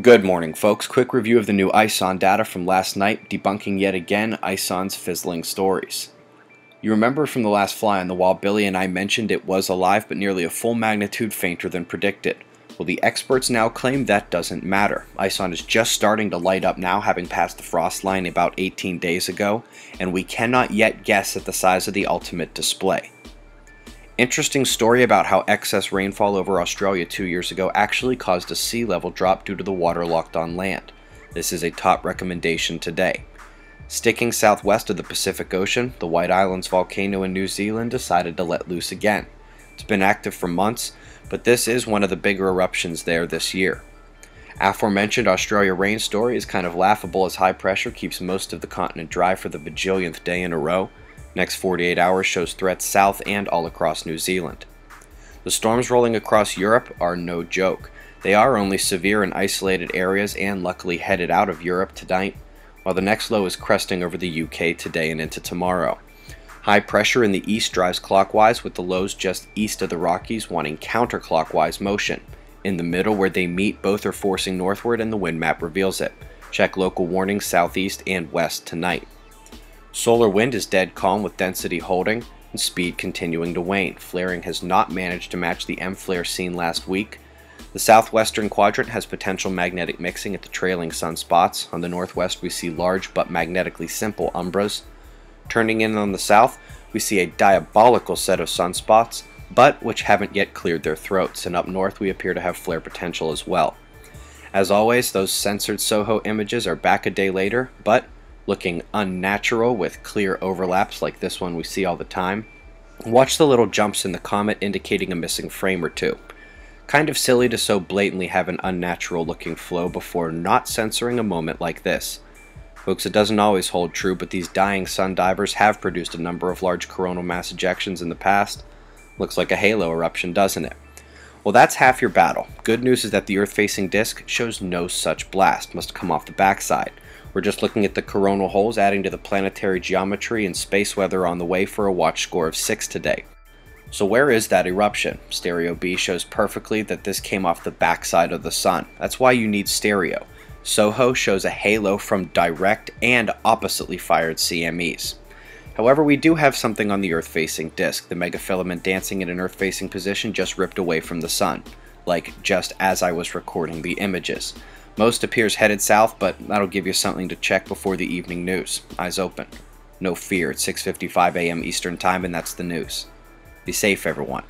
Good morning, folks. Quick review of the new ISON data from last night, debunking yet again ISON's fizzling stories. You remember from the last fly on the wall, Billy and I mentioned it was alive, but nearly a full magnitude fainter than predicted. Well, the experts now claim that doesn't matter. ISON is just starting to light up now, having passed the frost line about 18 days ago, and we cannot yet guess at the size of the ultimate display. Interesting story about how excess rainfall over Australia two years ago actually caused a sea level drop due to the water locked on land. This is a top recommendation today. Sticking southwest of the Pacific Ocean, the White Islands volcano in New Zealand decided to let loose again. It's been active for months, but this is one of the bigger eruptions there this year. Aforementioned Australia rain story is kind of laughable as high pressure keeps most of the continent dry for the bajillionth day in a row, Next 48 hours shows threats south and all across New Zealand. The storms rolling across Europe are no joke. They are only severe in isolated areas and luckily headed out of Europe tonight, while the next low is cresting over the UK today and into tomorrow. High pressure in the east drives clockwise, with the lows just east of the Rockies wanting counterclockwise motion. In the middle, where they meet, both are forcing northward, and the wind map reveals it. Check local warnings southeast and west tonight. Solar wind is dead calm with density holding and speed continuing to wane. Flaring has not managed to match the M flare seen last week. The southwestern quadrant has potential magnetic mixing at the trailing sunspots. On the northwest, we see large but magnetically simple umbras. Turning in on the south, we see a diabolical set of sunspots, but which haven't yet cleared their throats, and up north we appear to have flare potential as well. As always, those censored SOHO images are back a day later, but looking unnatural with clear overlaps like this one we see all the time. Watch the little jumps in the comet indicating a missing frame or two. Kind of silly to so blatantly have an unnatural looking flow before not censoring a moment like this. Folks, it doesn't always hold true, but these dying sun divers have produced a number of large coronal mass ejections in the past. Looks like a halo eruption, doesn't it? Well, that's half your battle. Good news is that the Earth facing disk shows no such blast, must come off the backside. We're just looking at the coronal holes, adding to the planetary geometry and space weather on the way for a watch score of 6 today. So where is that eruption? Stereo B shows perfectly that this came off the backside of the sun. That's why you need stereo. SOHO shows a halo from direct and oppositely fired CMEs. However, we do have something on the Earth-facing disk, the megafilament dancing in an Earth-facing position just ripped away from the sun, like just as I was recording the images. Most appears headed south, but that'll give you something to check before the evening news. Eyes open. No fear, it's 6.55 a.m. Eastern Time and that's the news. Be safe, everyone.